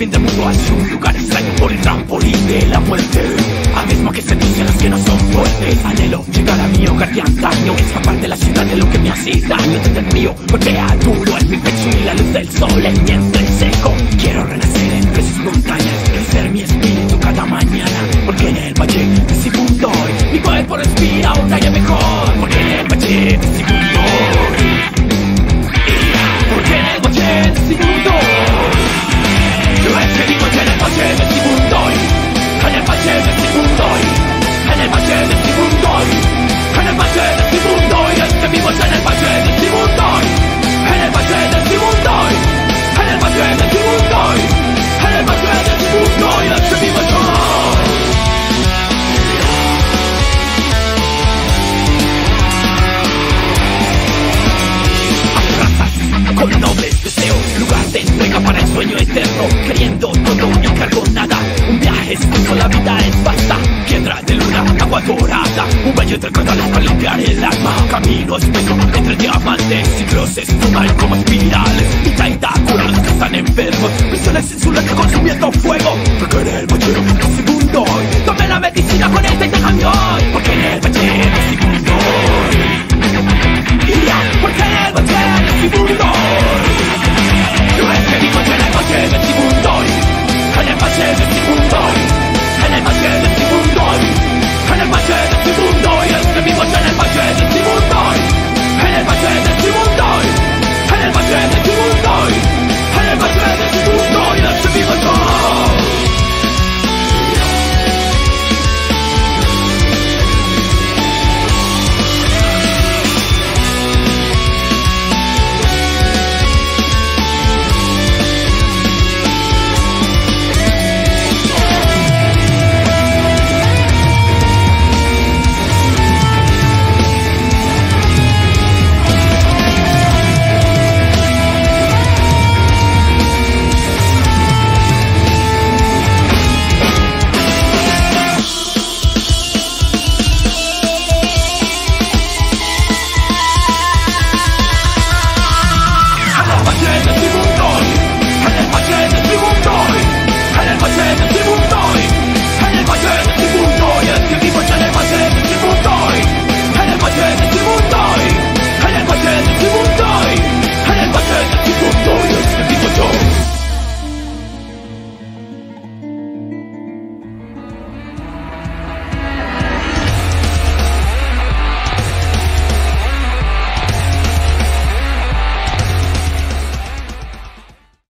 fin del mundo hay un lugar extraño por el trampolín de la muerte. A mismo que seduce a las que no son fuertes. Anhelo llegar a mi hogar de antaño, escapar de la ciudad de lo que me hace daño. Desde el mío golpea duro en mi pecho y la luz del sol en mi seco. Quiero renacer entre sus montañas, crecer mi espíritu. aliviar el alma. Caminos negros entre diamantes y Siglos esfuman como espirales. Mitad y cura los que están enfermos. Prisiones en su consumiendo fuego. Porque el